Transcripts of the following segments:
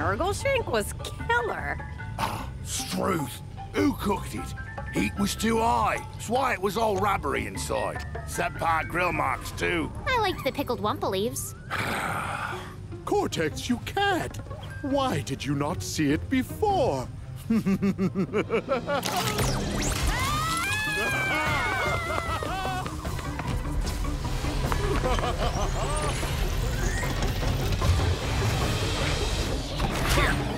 Nurgleshank was killer. Ah, Struth. Who cooked it? Heat was too high. That's why it was all rubbery inside. Subpar grill marks, too. I liked the pickled wumpa leaves. Cortex, you can't. Why did you not see it before? Give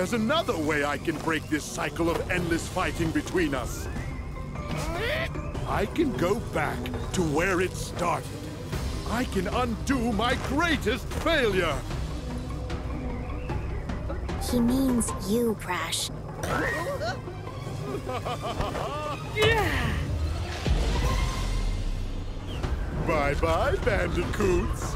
There's another way I can break this cycle of endless fighting between us. I can go back to where it started. I can undo my greatest failure. He means you, Crash. yeah! Bye-bye, bandicoots.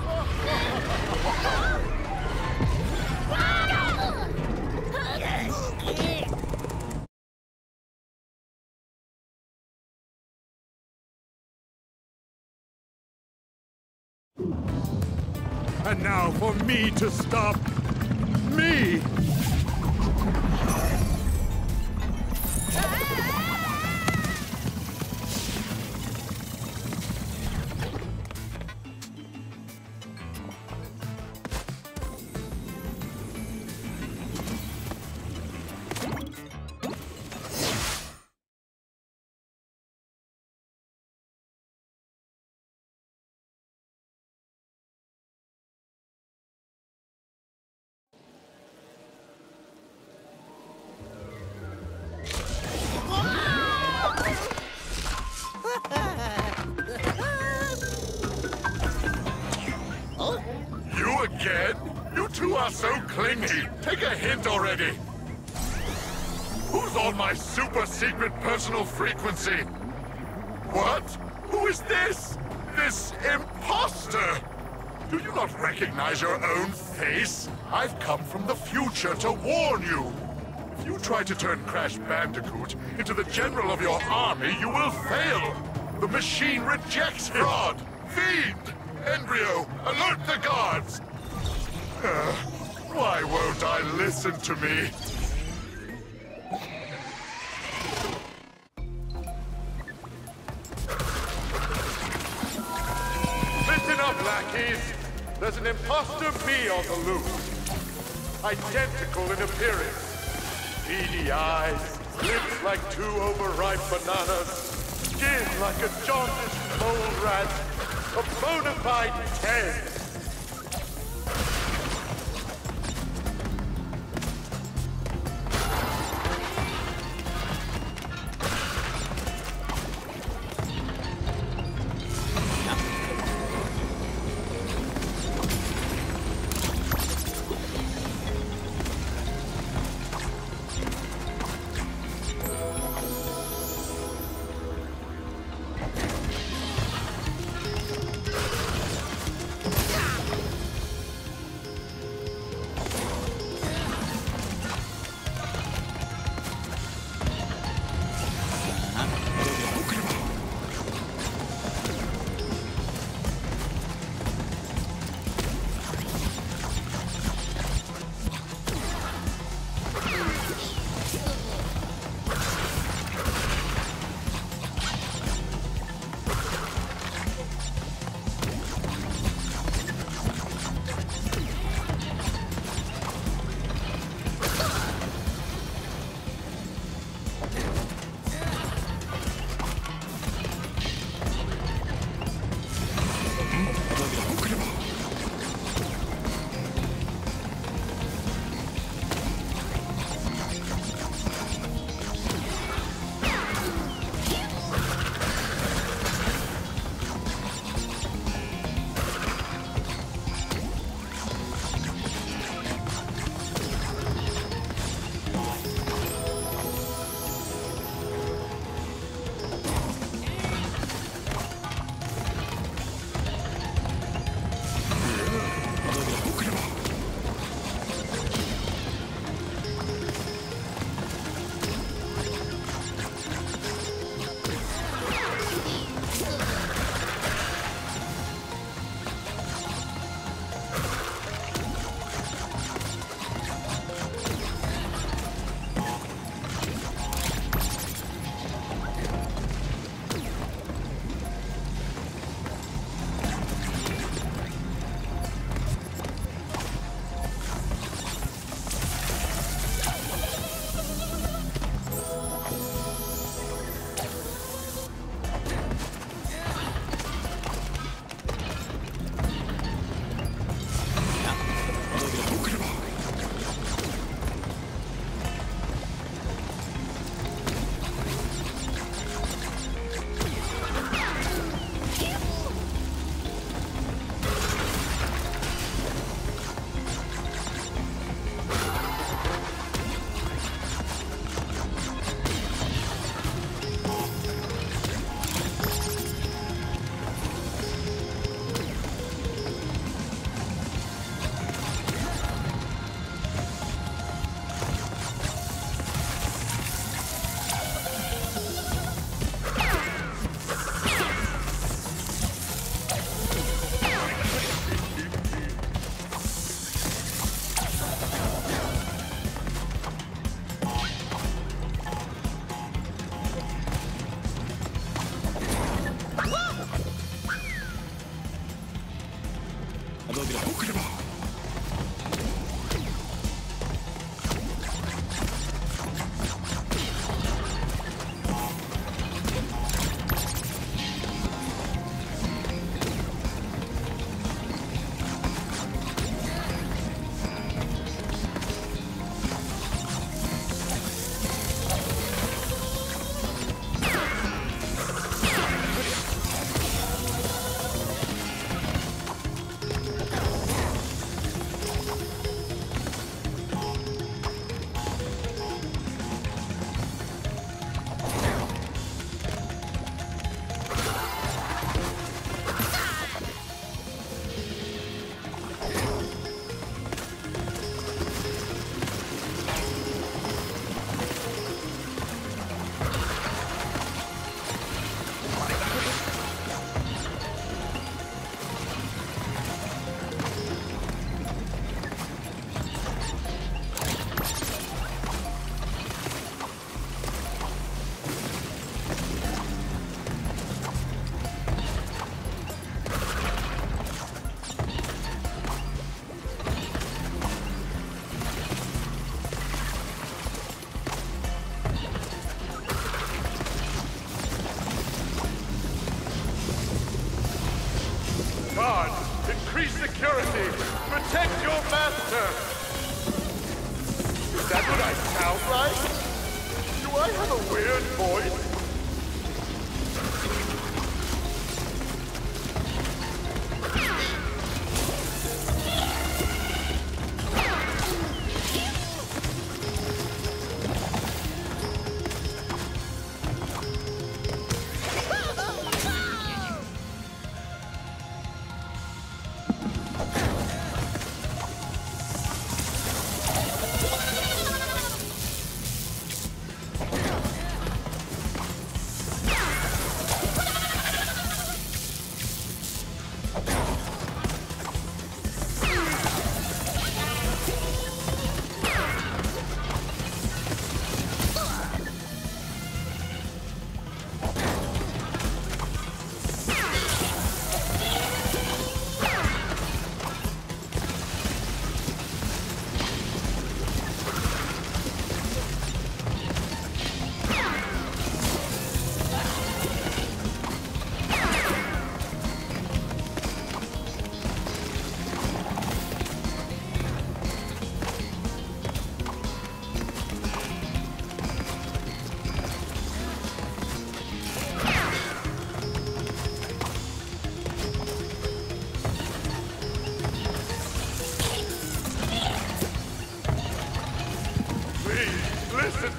Now for me to stop me! You again? You two are so clingy. Take a hint already. Who's on my super secret personal frequency? What? Who is this? This imposter? Do you not recognize your own face? I've come from the future to warn you. If you try to turn Crash Bandicoot into the general of your army, you will fail. The machine rejects fraud. Fiend! N. Brio, alert the guards! Why won't I listen to me? Listen up, lackeys. There's an imposter bee on the loose. Identical in appearance. Beady eyes, lips like two overripe bananas, skin like a jaundiced mole rat, a bona fide 10.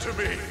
To me!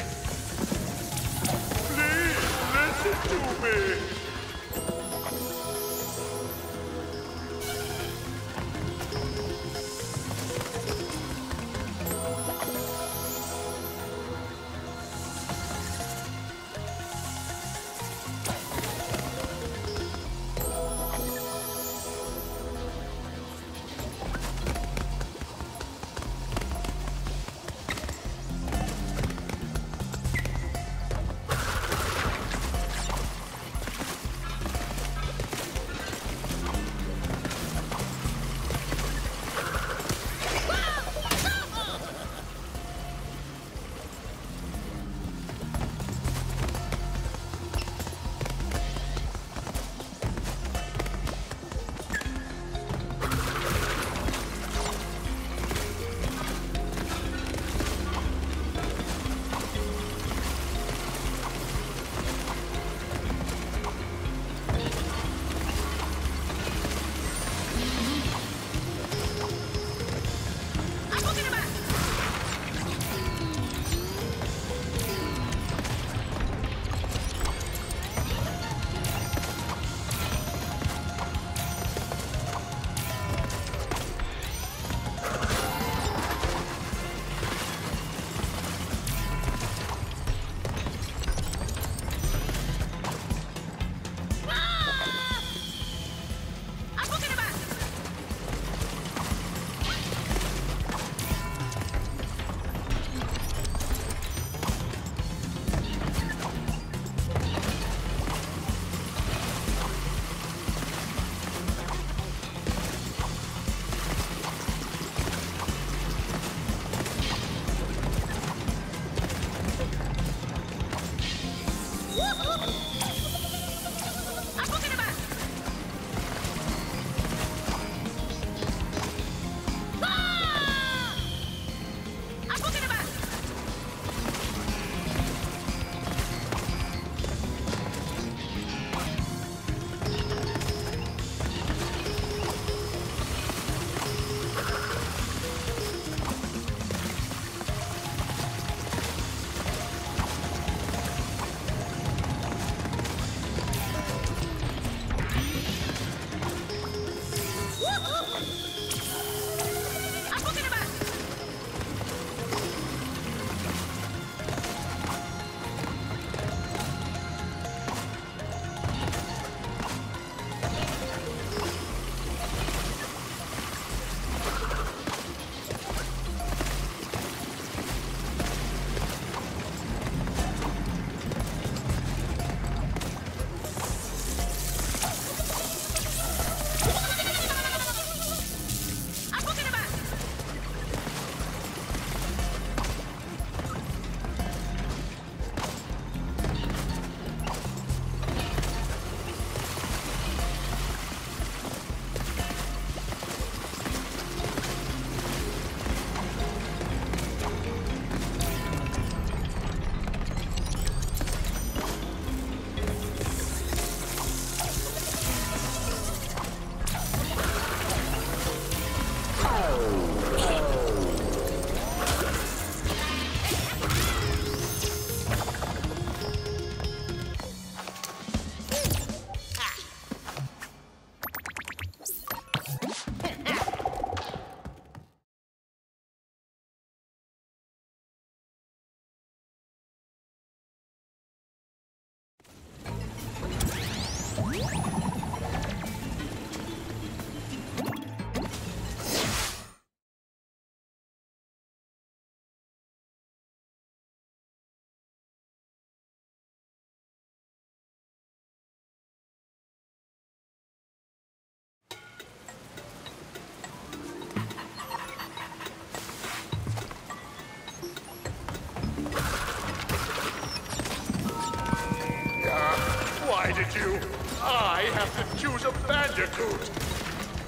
Divided you. I have to choose a bandicoot.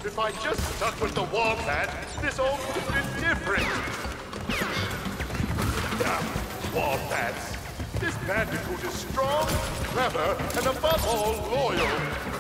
If I just stuck with the wall Wombat, this all would have been different. Ah, Wombats. This bandicoot is strong, clever, and above all, loyal.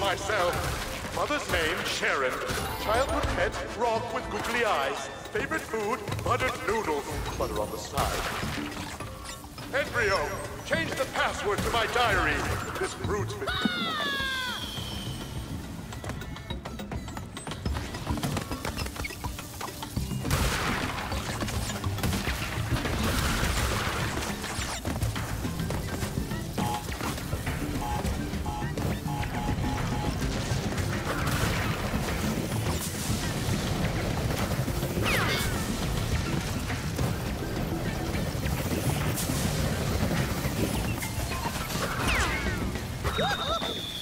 Myself? Mother's name, Sharon. Childhood pet, rock with googly eyes. Favorite food, buttered noodles. Butter on the side. N. Brio, change the password to my diary. This brute's been... Woohoo!